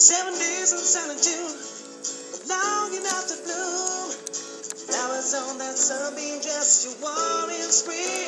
Seven days in sunny June, long enough to bloom. Now it's on that sunbeam just you wore in spring.